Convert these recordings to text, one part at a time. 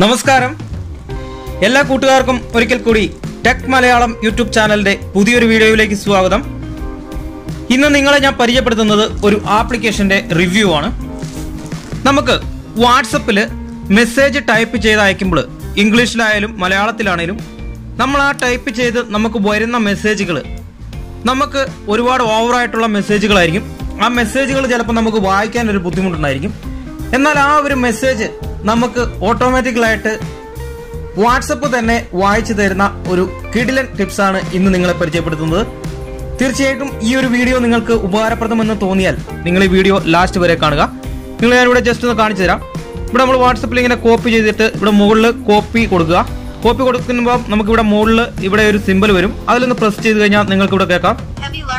നമസ്കാരം. എല്ലാ കൂട്ടുകാർക്കും ഒരിക്കൽ കൂടി ടെക് മലയാളം യൂട്യൂബ് ചാനലിന്റെ പുതിയൊരു വീഡിയോയിലേക്ക് സ്വാഗതം. ഇന്ന് നിങ്ങളെ ഞാൻ പരിചയപ്പെടുത്തുന്നത് ഒരു ആപ്ലിക്കേഷന്റെ റിവ്യൂ ആണ്. നമുക്ക് വാട്സപ്പിൽ മെസ്സേജ് ടൈപ്പ് ചെയ്ത് അയക്കുമ്പോൾ ഇംഗ്ലീഷിലായാലും മലയാളത്തിലാണേലും നമ്മൾ ആ ടൈപ്പ് ചെയ്ത് നമുക്ക് വരുന്ന മെസ്സേജുകൾ നമുക്ക് ഒരുപാട് ഓവറായിട്ടുള്ള മെസ്സേജുകളായിരിക്കും. ആ മെസ്സേജുകൾ ചിലപ്പോൾ നമുക്ക് വായിക്കാൻ ഒരു ബുദ്ധിമുട്ടുണ്ടായിരിക്കും. എന്നാൽ ആ ഒരു മെസ്സേജ് നമുക്ക് ഓട്ടോമാറ്റിക്കലായിട്ട് വാട്സപ്പ് തന്നെ വായിച്ചു തരുന്ന ഒരു കിടിലൻ ആണ് ഇന്ന് നിങ്ങളെ പരിചയപ്പെടുത്തുന്നത്. തീർച്ചയായിട്ടും ഈ ഒരു വീഡിയോ നിങ്ങൾക്ക് ഉപകാരപ്രദമെന്ന് തോന്നിയാൽ നിങ്ങൾ ഈ വീഡിയോ ലാസ്റ്റ് വരെ കാണുക. നിങ്ങൾ ഞാനിവിടെ ജസ്റ്റ് ഒന്ന് കാണിച്ചു തരാം. ഇവിടെ നമ്മൾ വാട്സപ്പിൽ ഇങ്ങനെ കോപ്പി ചെയ്തിട്ട് ഇവിടെ മുകളിൽ കോപ്പി കൊടുക്കുക. കോപ്പി കൊടുക്കുമ്പോൾ നമുക്ക് ഇവിടെ മുകളിൽ ഇവിടെ ഒരു സിമ്പിൾ വരും. അതിലൊന്ന് പ്രസ് ചെയ്ത് കഴിഞ്ഞാൽ നിങ്ങൾക്ക് ഇവിടെ കേൾക്കാം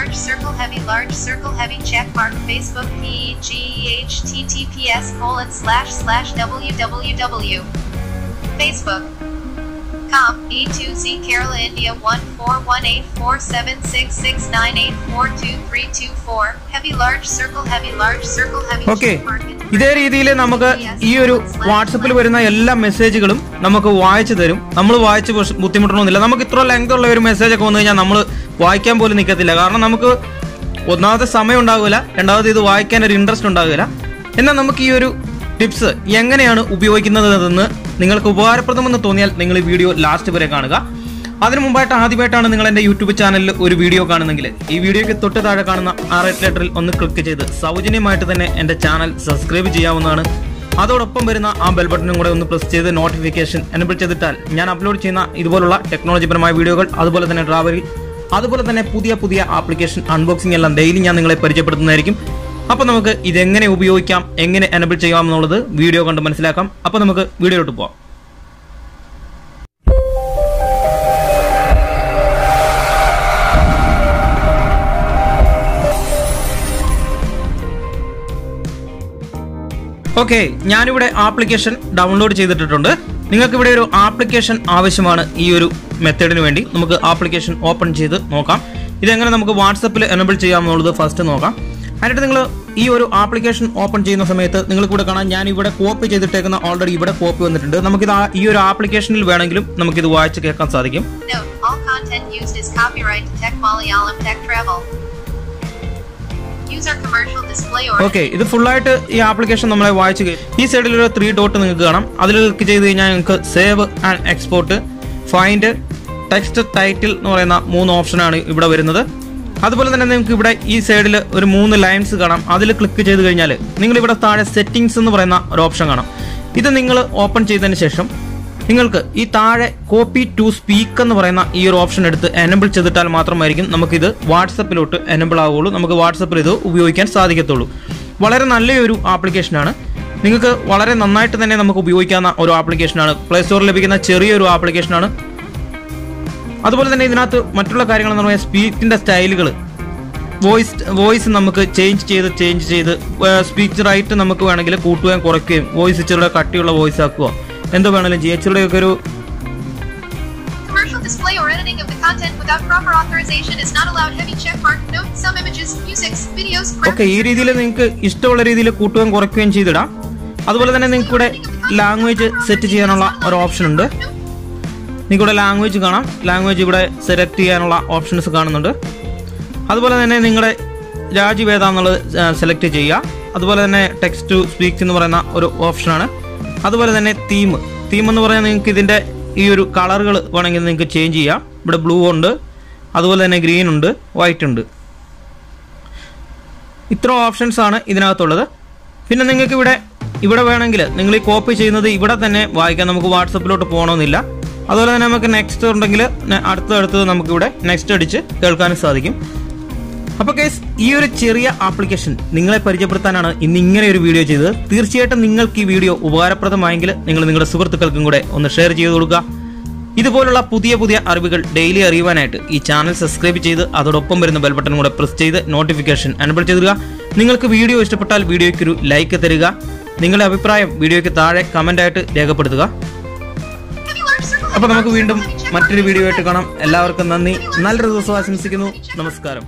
large circle heavy large circle heavy check mark Facebook P G H T T P S colon slash slash www Facebook com A2Z Kerala India 141847669842324 heavy large circle heavy large circle heavy okay ഇതേ രീതിയിൽ നമുക്ക് ഈ ഒരു വാട്സപ്പിൽ വരുന്ന എല്ലാ മെസ്സേജുകളും നമുക്ക് വായിച്ചു തരും നമ്മൾ വായിച്ച് ബുദ്ധിമുട്ടണമെന്നില്ല നമുക്ക് ഇത്ര ലെങ്ത് ഉള്ള ഒരു മെസ്സേജ് ഒക്കെ വന്നു കഴിഞ്ഞാൽ നമ്മൾ വായിക്കാൻ പോലും നിൽക്കത്തില്ല. കാരണം നമുക്ക് ഒന്നാമത്തെ സമയം ഉണ്ടാകില്ല രണ്ടാമത് ഇത് വായിക്കാൻ ഒരു ഇൻട്രസ്റ്റ് ഉണ്ടാകില്ല എന്നാൽ നമുക്ക് ഈ ഒരു ടിപ്സ് എങ്ങനെയാണ് ഉപയോഗിക്കുന്നതെന്ന് നിങ്ങൾക്ക് ഉപകാരപ്രദമെന്ന് തോന്നിയാൽ നിങ്ങൾ ഈ വീഡിയോ ലാസ്റ്റ് വരെ കാണുക. അതിനു മുമ്പായിട്ട് ആദ്യമായിട്ടാണ് നിങ്ങൾ എന്റെ യൂട്യൂബ് ചാനലിൽ ഒരു വീഡിയോ കാണുന്നെങ്കിൽ ഈ വീഡിയോയ്ക്ക് തൊട്ട് താഴെ കാണുന്ന ആ റെഡ് ലെറ്ററിൽ ഒന്ന് ക്ലിക്ക് ചെയ്ത് സൗജന്യമായിട്ട് തന്നെ എന്റെ ചാനൽ സബ്സ്ക്രൈബ് ചെയ്യാവുന്നതാണ്. അതോടൊപ്പം വരുന്ന ആ ബെൽ ബട്ടണും കൂടെ ഒന്ന് പ്രസ് ചെയ്ത് നോട്ടിഫിക്കേഷൻ എനബിൾ ചെയ്തിട്ടാൽ ഞാൻ അപ്ലോഡ് ചെയ്യുന്ന ഇതുപോലുള്ള ടെക്നോളജിപരമായ വീഡിയോകൾ അതുപോലെ തന്നെ ട്രാവലിൽ അതുപോലെ തന്നെ പുതിയ പുതിയ ആപ്ലിക്കേഷൻ അൺബോക്സിംഗ് എല്ലാം ഡെയിലി ഞാൻ നിങ്ങളെ പരിചയപ്പെടുത്തുന്നതായിരിക്കും. അപ്പൊ നമുക്ക് ഇതെങ്ങനെ ഉപയോഗിക്കാം എങ്ങനെ എനബിൾ ചെയ്യാം എന്നുള്ളത് വീഡിയോ കണ്ട് മനസ്സിലാക്കാം. അപ്പൊ നമുക്ക് വീഡിയോയിലോട്ട് പോവാം. ഓക്കെ ഞാനിവിടെ ആപ്ലിക്കേഷൻ ഡൗൺലോഡ് ചെയ്തിട്ടുണ്ട് നിങ്ങൾക്ക് ഇവിടെ ഒരു ആപ്ലിക്കേഷൻ ആവശ്യമാണ് ഈ ഒരു മെത്തേഡിന് വേണ്ടി. നമുക്ക് ആപ്ലിക്കേഷൻ ഓപ്പൺ ചെയ്ത് നോക്കാം. ഇതെങ്ങനെ നമുക്ക് വാട്സപ്പിൽ എനബിൾ ചെയ്യാമെന്നുള്ളത് ഫസ്റ്റ് നോക്കാം. അതിനായിട്ട് നിങ്ങൾ ഈ ഒരു ആപ്ലിക്കേഷൻ ഓപ്പൺ ചെയ്യുന്ന സമയത്ത് നിങ്ങൾ കൂടെ കാണാം ഞാൻ ഇവിടെ കോപ്പി ചെയ്തിട്ടേക്കുന്ന ഓൾറെഡി ഇവിടെ കോപ്പി വന്നിട്ടുണ്ട്. നമുക്കിത് ഈ ഒരു ആപ്ലിക്കേഷനിൽ വേണമെങ്കിലും നമുക്കിത് വായിച്ച് കേൾക്കാൻ സാധിക്കും. ഓക്കെ ഇത് ഫുള്ളായിട്ട് ഈ ആപ്ലിക്കേഷൻ നമ്മളെ വായിച്ചു ഈ സൈഡിൽ ഒരു ത്രീ ഡോട്ട് നിങ്ങൾക്ക് കാണാം. അതിൽ ക്ലിക്ക് ചെയ്ത് കഴിഞ്ഞാൽ നിങ്ങൾക്ക് save and export find text title എന്ന് പറയുന്ന മൂന്ന് ഓപ്ഷനാണ് ഇവിടെ വരുന്നത്. അതുപോലെ തന്നെ നിങ്ങൾക്ക് ഇവിടെ ഈ സൈഡിൽ ഒരു മൂന്ന് ലൈൻസ് കാണാം. അതിൽ ക്ലിക്ക് ചെയ്ത് കഴിഞ്ഞാൽ നിങ്ങൾ ഇവിടെ താഴെ സെറ്റിംഗ്സ് എന്ന് പറയുന്ന ഒരു ഓപ്ഷൻ കാണാം. ഇത് നിങ്ങൾ ഓപ്പൺ ചെയ്തതിന് ശേഷം നിങ്ങൾക്ക് ഈ താഴെ കോപ്പി ടു സ്പീക്ക് എന്ന് പറയുന്ന ഈ ഒരു ഓപ്ഷൻ എടുത്ത് എനബിൾ ചെയ്തിട്ടാൽ മാത്രമായിരിക്കും നമുക്കിത് വാട്സപ്പിലോട്ട് എനബിൾ ആവുകയുള്ളൂ. നമുക്ക് വാട്സപ്പിൽ ഇത് ഉപയോഗിക്കാൻ സാധിക്കത്തുള്ളൂ. വളരെ നല്ലൊരു ആപ്ലിക്കേഷനാണ് നിങ്ങൾക്ക് വളരെ നന്നായിട്ട് തന്നെ നമുക്ക് ഉപയോഗിക്കാവുന്ന ഒരു ആപ്ലിക്കേഷനാണ് പ്ലേ സ്റ്റോറിൽ ലഭിക്കുന്ന ചെറിയൊരു ആപ്ലിക്കേഷനാണ് അതുപോലെ തന്നെ ഇതിനകത്ത് മറ്റുള്ള കാര്യങ്ങൾ എന്ന് പറഞ്ഞാൽ സ്പീക്കിന്റെ സ്റ്റൈലുകൾ വോയിസ് വോയിസ് നമുക്ക് ചേഞ്ച് ചെയ്ത് ചേഞ്ച് ചെയ്ത് സ്പീച്ച് റൈറ്റ് നമുക്ക് വേണമെങ്കിൽ കൂട്ടുകയും കുറയ്ക്കുകയും വോയിസ് ഇച്ചിരി കട്ടിയുള്ള വോയിസ് ആക്കുക. എന്തോ വേണമല്ലോ ജി ഇച്ചിരി ഒക്കെ ഒരു commercial display or editing of the content without proper authorization is not allowed. Heavy check mark. Note, some images, musics, videos, okay ഈ രീതിയിൽ നിങ്ങൾക്ക് ഇഷ്ടമുള്ള രീതിയിൽ കൂട്ടുകയും കുറയ്ക്കുകയും ചെയ്തിടാം. അതുപോലെ തന്നെ നിങ്ങൾക്ക് ഇവിടെ ലാംഗ്വേജ് സെറ്റ് ചെയ്യാനുള്ള ഒരു ഓപ്ഷൻ ഉണ്ട്. നിങ്ങൾക്ക് ഇവിടെ ലാംഗ്വേജ് കാണാം. ലാംഗ്വേജ് ഇവിടെ സെലക്ട് ചെയ്യാനുള്ള ഓപ്ഷൻസ് കാണുന്നുണ്ട്. അതുപോലെ തന്നെ നിങ്ങളുടെ രാജ്യവേദ എന്നുള്ളത് സെലക്ട് ചെയ്യുക. അതുപോലെ തന്നെ ടെക്സ്റ്റ് ടു സ്പീക്സ് എന്ന് പറയുന്ന ഒരു ഓപ്ഷനാണ് അതുപോലെ തന്നെ തീം തീം എന്ന് പറഞ്ഞാൽ നിങ്ങൾക്ക് ഇതിന്റെ ഈ ഒരു കളറുകൾ വേണമെങ്കിൽ നിങ്ങൾക്ക് ചേഞ്ച് ചെയ്യാം. ഇവിടെ ബ്ലൂ ഉണ്ട്. അതുപോലെ തന്നെ ഗ്രീൻ ഉണ്ട്. വൈറ്റ് ഉണ്ട്. ഇത്ര ഓപ്ഷൻസ് ആണ് ഇതിനകത്തുള്ളത്. പിന്നെ നിങ്ങൾക്ക് ഇവിടെ ഇവിടെ വേണമെങ്കിൽ നിങ്ങൾ ഈ കോപ്പി ചെയ്യുന്നത് ഇവിടെ തന്നെ വായിക്കാം. നമുക്ക് വാട്സപ്പിലോട്ട് പോകണമെന്നില്ല. അതുപോലെ തന്നെ നമുക്ക് നെക്സ്റ്റ് ഉണ്ടെങ്കിൽ അടുത്ത അടുത്തടുത്തത് നമുക്കിവിടെ നെക്സ്റ്റ് അടിച്ച് കേൾക്കാനും സാധിക്കും. അപ്പോൾ കേസ് ഈ ഒരു ചെറിയ ആപ്ലിക്കേഷൻ നിങ്ങളെ പരിചയപ്പെടുത്താനാണ് ഇന്ന് ഇങ്ങനെ ഒരു വീഡിയോ ചെയ്തത്. തീർച്ചയായിട്ടും നിങ്ങൾക്ക് ഈ വീഡിയോ ഉപകാരപ്രദമായെങ്കിൽ നിങ്ങൾ നിങ്ങളുടെ സുഹൃത്തുക്കൾക്കും കൂടെ ഒന്ന് ഷെയർ ചെയ്ത് കൊടുക്കുക. ഇതുപോലുള്ള പുതിയ പുതിയ അറിവുകൾ ഡെയിലി അറിയുവാനായിട്ട് ഈ ചാനൽ സബ്സ്ക്രൈബ് ചെയ്ത് അതോടൊപ്പം വരുന്ന ബെൽ ബട്ടൺ കൂടെ പ്രസ് ചെയ്ത് നോട്ടിഫിക്കേഷൻ എനബിൾ ചെയ്തിടുക. നിങ്ങൾക്ക് വീഡിയോ ഇഷ്ടപ്പെട്ടാൽ വീഡിയോയ്ക്ക് ഒരു ലൈക്ക് തരിക. നിങ്ങളുടെ അഭിപ്രായം വീഡിയോയ്ക്ക് താഴെ കമന്റ് ആയിട്ട് രേഖപ്പെടുത്തുക. അപ്പൊ അപ്പോൾ നമുക്ക് വീണ്ടും മറ്റൊരു വീഡിയോ ആയിട്ട് കാണാം. എല്ലാവർക്കും നന്ദി. നല്ലൊരു ദിവസം ആശംസിക്കുന്നു. നമസ്കാരം.